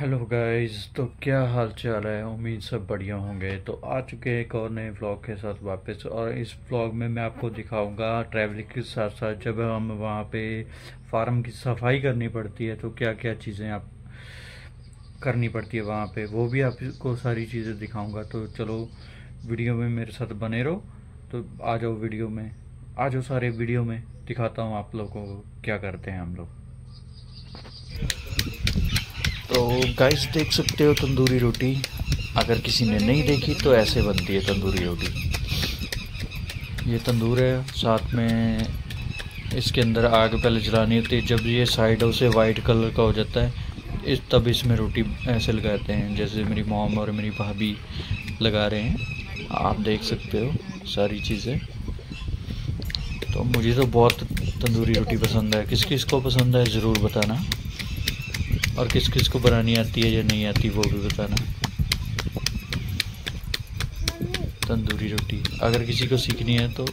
Hello guys तो क्या हाल चाल है? उम्मीद सब बढ़िया होंगे। तो आ चुके हैं एक और नए व्लॉग के साथ वापस और इस व्लॉग में मैं आपको दिखाऊँगा ट्रैवलिंग के साथ साथ जब हम वहाँ पे फार्म की सफ़ाई करनी पड़ती है तो क्या क्या चीज़ें आप करनी पड़ती है वहाँ पे, वो भी आपको सारी चीज़ें दिखाऊँगा। तो चलो वीडियो में मेरे साथ बने रहो। तो आ जाओ वीडियो में, आ जाओ सारे वीडियो में, दिखाता हूँ आप लोगों को क्या करते हैं हम लोग। तो गाइस देख सकते हो तंदूरी रोटी। अगर किसी ने नहीं देखी तो ऐसे बनती है तंदूरी रोटी। ये तंदूर है, साथ में इसके अंदर आग पहले जलानी होती है। जब ये साइडों से वाइट कलर का हो जाता है, इस तब इसमें रोटी ऐसे लगाते हैं, जैसे मेरी मॉम और मेरी भाभी लगा रहे हैं। आप देख सकते हो सारी चीज़ें। तो मुझे तो बहुत तंदूरी रोटी पसंद है। किस किस को पसंद है, ज़रूर बताना। और किस किस को बनानी आती है या नहीं आती वो भी बताना। तंदूरी रोटी। अगर किसी को सीखनी है तो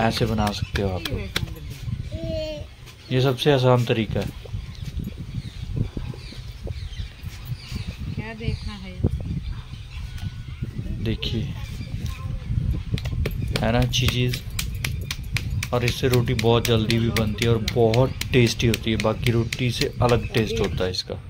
ऐसे बना सकते हो आप लोग। ये सबसे आसान तरीका है। क्या देखना है देखिए है ना अच्छी चीज़? और इससे रोटी बहुत जल्दी भी बनती है और बहुत टेस्टी होती है। बाकी रोटी से अलग टेस्ट होता है इसका।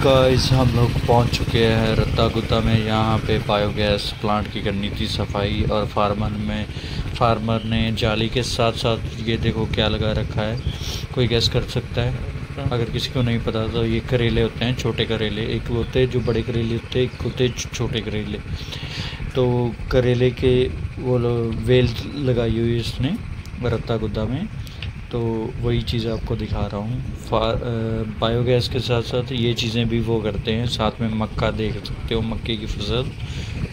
गाइस हम लोग पहुँच चुके हैं रत्ता गुत्ता में। यहाँ पे बायोगैस प्लांट की करनी थी सफ़ाई और फार्मर में फार्मर ने जाली के साथ साथ ये देखो क्या लगा रखा है। कोई गैस कर सकता है? अगर किसी को नहीं पता तो ये करेले होते हैं, छोटे करेले। एक होते जो बड़े करेले होते हैं, एक होते छोटे करेले। तो करेले के वो वेल लगाई हुई इसने रत्ता गुद्दा में। तो वही चीज़ आपको दिखा रहा हूँ। बायोगैस के साथ साथ ये चीज़ें भी वो करते हैं। साथ में मक्का देख सकते हो मक्के की फ़सल।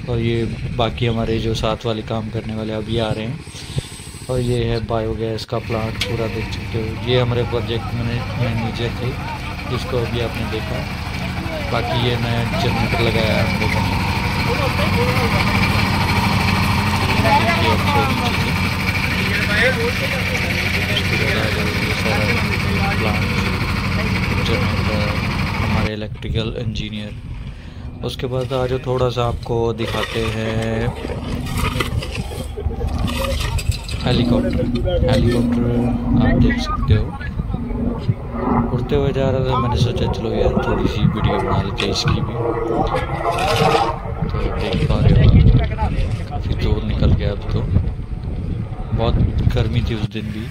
और ये बाकी हमारे जो साथ वाले काम करने वाले अभी आ रहे हैं। और ये है बायोगैस का प्लांट पूरा देख सकते हो। ये हमारे प्रोजेक्ट मैनेजर थे जिसको अभी आपने देखा। बाकी ये नया जनरेटर लगाया है हम लोगों ने इलेक्ट्रिकल इंजीनियर उसके बाद आज थोड़ा सा आपको दिखाते हैं हेलीकॉप्टर हेलीकॉप्टर आप देख सकते हो। उड़ते हुए जा रहा था, मैंने सोचा चलो यार थोड़ी सी वीडियो बना लेते हैं इसकी भी। तो देख पा रहे हो काफ़ी दूर निकल गया अब तो। बहुत गर्मी थी उस दिन भी।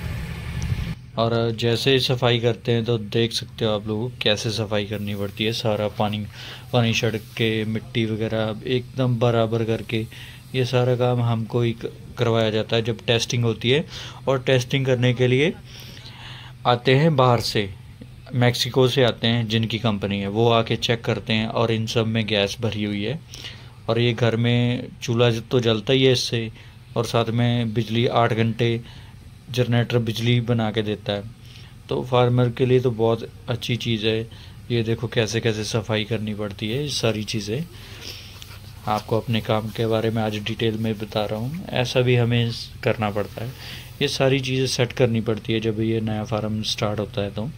और जैसे ही सफ़ाई करते हैं तो देख सकते हो आप लोग कैसे सफ़ाई करनी पड़ती है, सारा पानी पानी सड़क के, मिट्टी वगैरह एकदम बराबर करके। ये सारा काम हमको ही करवाया जाता है जब टेस्टिंग होती है। और टेस्टिंग करने के लिए आते हैं बाहर से मैक्सिको से आते हैं जिनकी कंपनी है। वो आके चेक करते हैं और इन सब में गैस भरी हुई है। और ये घर में चूल्हा तो जलता ही है इससे। और साथ में बिजली आठ घंटे जनरेटर बिजली बना के देता है। तो फार्मर के लिए तो बहुत अच्छी चीज़ है। ये देखो कैसे कैसे सफ़ाई करनी पड़ती है सारी चीज़ें। आपको अपने काम के बारे में आज डिटेल में बता रहा हूँ। ऐसा भी हमें करना पड़ता है। ये सारी चीज़ें सेट करनी पड़ती है जब ये नया फार्म स्टार्ट होता है तो।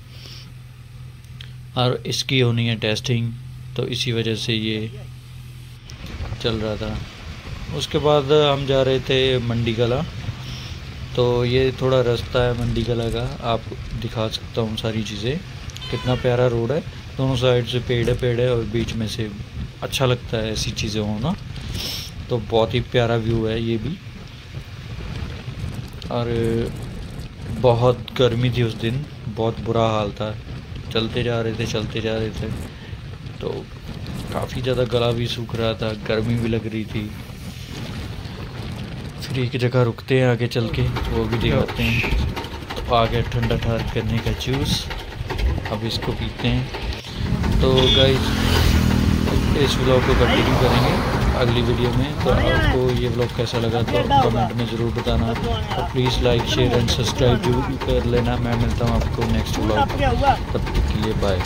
और इसकी होनी है टेस्टिंग तो इसी वजह से ये चल रहा था। उसके बाद हम जा रहे थे मंडी कला तो ये थोड़ा रास्ता है मंडी का आप दिखा सकता हूँ सारी चीज़ें। कितना प्यारा रोड है। दोनों साइड से पेड़ है पेड़ है और बीच में से अच्छा लगता है ऐसी चीज़ें होना। तो बहुत ही प्यारा व्यू है ये भी। और बहुत गर्मी थी उस दिन। बहुत बुरा हाल था। चलते जा रहे थे, चलते जा रहे थे। तो काफ़ी ज़्यादा गला भी सूख रहा था। गर्मी भी लग रही थी। फिर एक जगह रुकते हैं आगे चल के वो भी दिखाते हैं। तो आगे ठंडा ठहर करने का जूस अब इसको पीते हैं। तो गाइस इस व्लॉग को कंटिन्यू करेंगे अगली वीडियो में। तो आपको ये व्लॉग कैसा लगा तो कमेंट में ज़रूर बताना। और please like share and subscribe ज़रूर कर लेना। मैं मिलता हूँ आपको नेक्स्ट व्लॉग तब तक के लिए बाय